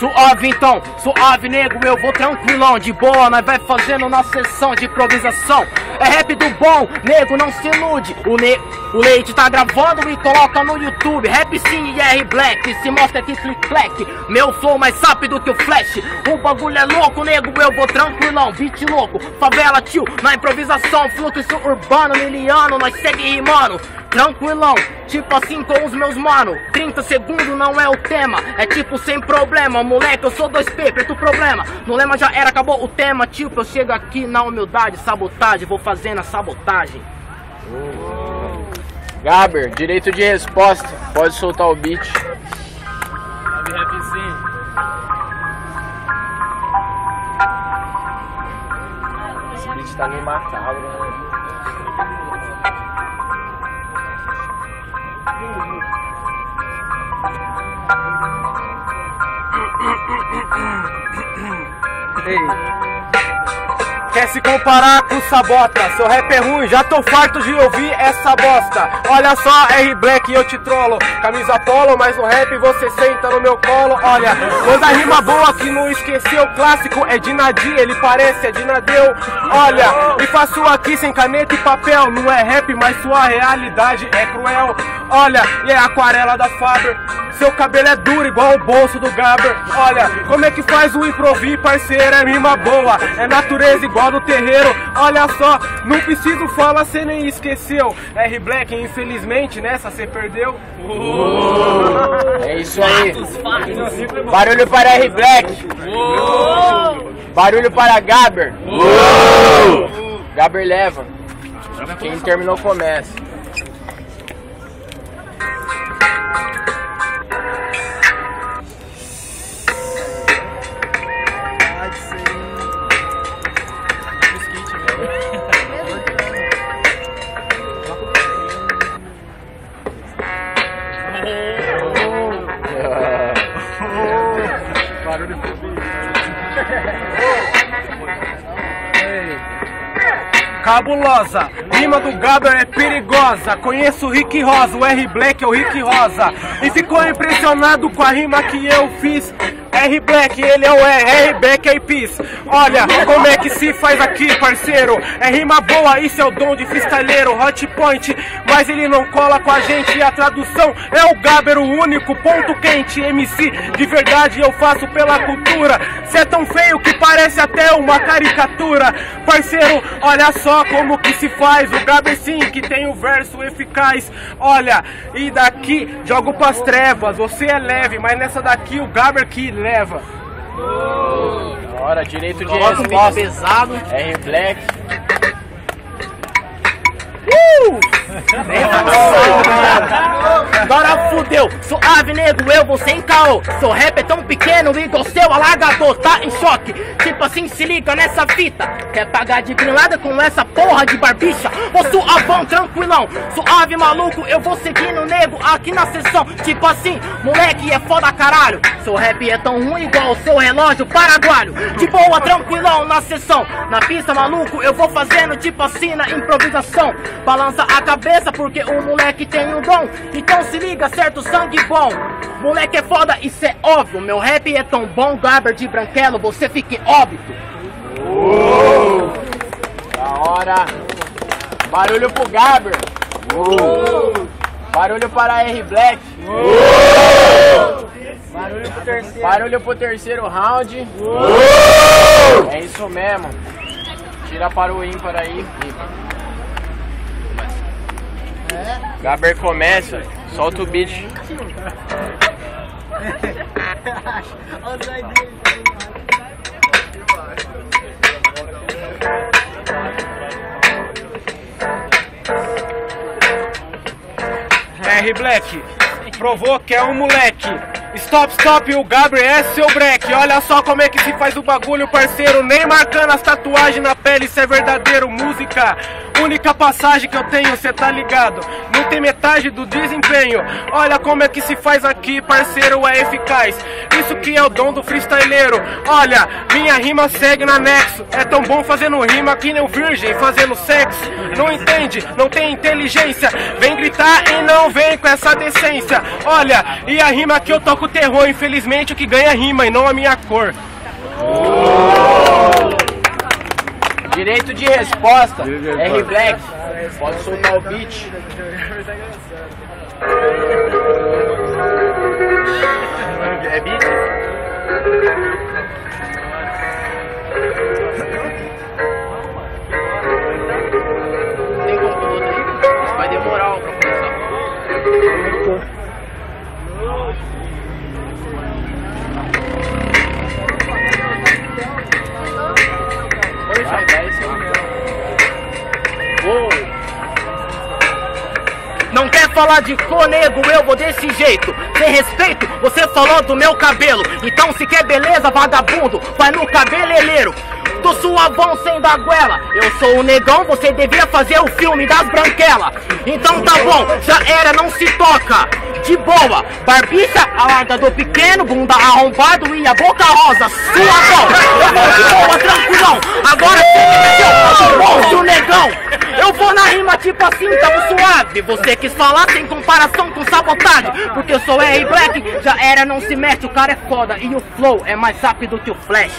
Suave então, suave nego, eu vou tranquilão De boa, nós vai fazendo na sessão de improvisação. É rap do bom, nego, não se ilude. O, ne o Leite tá gravando e coloca no YouTube. Rap sim e R Black, se mostra aqui click clack Meu flow mais rápido que o flash. O bagulho é louco, nego, eu vou tranquilão. Beat louco, favela tio, na improvisação. Fluxo urbano, miliano, nós segue rimando. Tranquilão, tipo assim com os meus mano. 30 segundos não é o tema. É tipo sem problema, moleque eu sou 2P, preto problema. No lema já era, acabou o tema. Tipo eu chego aqui na humildade, sabotagem Vou fazendo a sabotagem. Gaber, direito de resposta. Pode soltar o beat. Sabe rapzinho. Esse beat tá meio macabro né? Ei. Quer se comparar com Sabota? Seu rap é ruim, já tô farto de ouvir essa bosta. Olha só, R Black, eu te trolo. Camisa polo, mas no rap você senta no meu colo. Olha, manda rima boa que não esqueceu. Clássico é de Nadir, ele parece é de Nadeu. Olha, e faço aqui sem caneta e papel. Não é rap, mas sua realidade é cruel. Olha, e é aquarela da Faber. Seu cabelo é duro igual o bolso do Gaber. Olha, como é que faz o improvi, parceiro? É rima boa, é natureza igual no terreiro. Olha só, não preciso falar, cê nem esqueceu. R. Black, infelizmente, nessa cê perdeu. É isso aí. Barulho para R. Black. Barulho para Gaber. Gaber leva. Quem terminou começa Cabulosa, rima do Gaber é perigosa. Conheço o Rick Rosa, o R Black é o Rick Rosa. E ficou impressionado com a rima que eu fiz. R Black, ele é o R, R Black é Peace. Olha como é que se faz aqui, parceiro. É rima boa, isso é o dom de freestyleiro, hot point. Mas ele não cola com a gente. A tradução é o Gaber, o único ponto quente. MC de verdade eu faço pela cultura. Cê é tão feio que parece até uma caricatura. Parceiro, olha só como que se faz. O Gaber sim que tem o verso eficaz. Olha, e daqui jogo pras trevas. Você é leve, mas nessa daqui o Gaber que leva. Da hora, direito de resposta pesado. R Black. Agora fudeu, suave nego, eu vou sem caô. Seu rap é tão pequeno, igual seu alagador, tá em choque. Tipo assim, se liga nessa fita. Quer pagar de grilada com essa porra de barbicha? Ô suavão, tranquilão, suave maluco Eu vou seguindo nego aqui na sessão. Tipo assim, moleque é foda caralho. Seu rap é tão ruim igual o seu relógio paraguaio De boa, tranquilão na sessão. Na pista maluco, eu vou fazendo tipo assim na improvisação. Balança a cabeça porque o moleque tem um dom. Então se liga, certo sangue bom. Moleque é foda, isso é óbvio. Meu rap é tão bom, Gaber de Branquelo Você fique óbito Da hora Barulho pro Gaber. Barulho para R Black. Barulho pro terceiro. Barulho pro terceiro round. É isso mesmo. Tira para o ímpar aí. Gaber começa. Solta o beat R Black provou que é um moleque. Stop, stop, o Gabriel é seu break. Olha só como é que se faz o bagulho, parceiro. Nem marcando as tatuagens na pele, isso é verdadeiro. Música, única passagem que eu tenho, cê tá ligado? Não tem metade do desempenho. Olha como é que se faz aqui, parceiro, é eficaz. Isso que é o dom do freestyleiro. Olha, minha rima segue no anexo. É tão bom fazendo rima que nem o virgem fazendo sexo. Não entende, não tem inteligência. Vem gritar e não vem com essa decência. Olha, e a rima que eu toco terror. Infelizmente o que ganha é rima e não a minha cor. Direito de resposta, R Black. Pode soltar o beat. Beat? Tem computador aí? Vai demorar pra começar. Vai, falar de cor, nego, eu vou desse jeito. Sem respeito, você falou do meu cabelo. Então se quer beleza, vagabundo, vai no cabeleireiro. Tô suavão sem da goela. Eu sou o negão, você devia fazer o filme das branquelas. Então tá bom, já era, não se toca. De boa, barbicha, a do pequeno, bunda arrombado e a boca rosa. Suavão, eu vou de boa, tranquilão. Agora você me meteu, monstro negão. Eu vou na rima tipo assim, tamo suave. Você quis falar sem comparação com sabotagem. Porque eu sou R Black, já era, não se mete. O cara é foda e o flow é mais rápido que o flash.